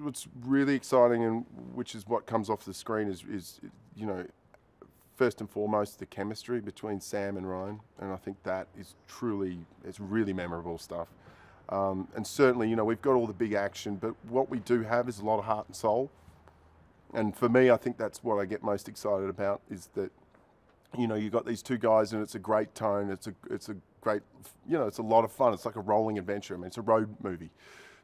what's really exciting and which is what comes off the screen is is you know first and foremost the chemistry between Sam and Ryan, and I think that is truly it's really memorable stuff. Um, and certainly, you know, we've got all the big action, but what we do have is a lot of heart and soul. And for me, I think that's what I get most excited about is that, you know, you've got these two guys and it's a great tone. It's a, it's a great, you know, it's a lot of fun. It's like a rolling adventure. I mean, it's a road movie.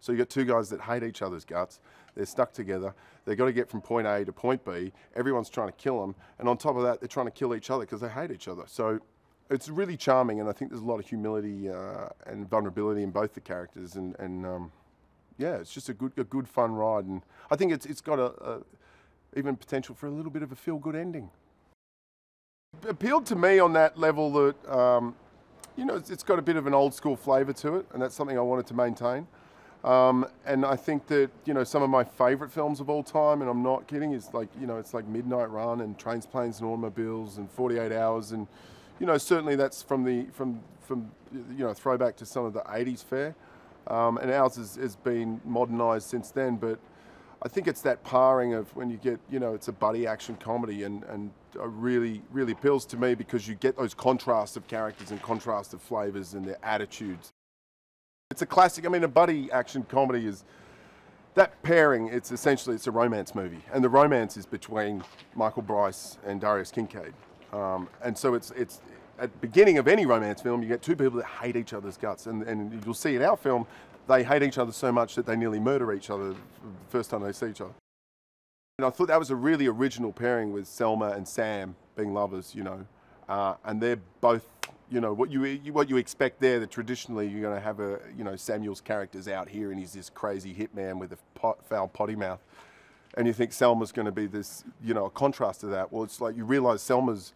So you've got two guys that hate each other's guts. They're stuck together. They've got to get from point A to point B. Everyone's trying to kill them. And on top of that, they're trying to kill each other because they hate each other. So it's really charming, and I think there's a lot of humility uh, and vulnerability in both the characters, and, and um, yeah, it's just a good, a good fun ride, and I think it's it's got a, a even potential for a little bit of a feel good ending. It appealed to me on that level that um, you know it's, it's got a bit of an old school flavour to it, and that's something I wanted to maintain. Um, and I think that you know some of my favourite films of all time, and I'm not kidding, is like you know it's like Midnight Run and Trains, Planes and Automobiles and 48 Hours and you know, certainly that's from the from from you know throwback to some of the '80s fare, um, and ours has, has been modernised since then. But I think it's that pairing of when you get you know it's a buddy action comedy and and really really appeals to me because you get those contrasts of characters and contrast of flavors and their attitudes. It's a classic. I mean, a buddy action comedy is that pairing. It's essentially it's a romance movie, and the romance is between Michael Bryce and Darius Kincaid. Um, and so it's, it's at the beginning of any romance film, you get two people that hate each other's guts. And, and you'll see in our film, they hate each other so much that they nearly murder each other the first time they see each other. And I thought that was a really original pairing with Salma and Sam being lovers, you know. Uh, and they're both, you know, what you what you expect there. That traditionally you're going to have a, you know, Samuel's character's out here and he's this crazy hitman with a pot, foul potty mouth and you think Salma's going to be this, you know, a contrast to that. Well, it's like you realize Salma's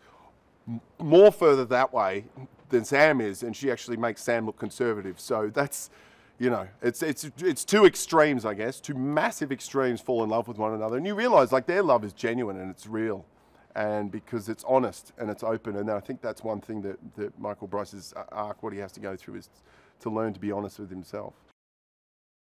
more further that way than Sam is, and she actually makes Sam look conservative. So that's, you know, it's it's it's two extremes, I guess. Two massive extremes fall in love with one another, and you realize like their love is genuine and it's real, and because it's honest and it's open. And I think that's one thing that that Michael Bryce's arc, what he has to go through, is to learn to be honest with himself.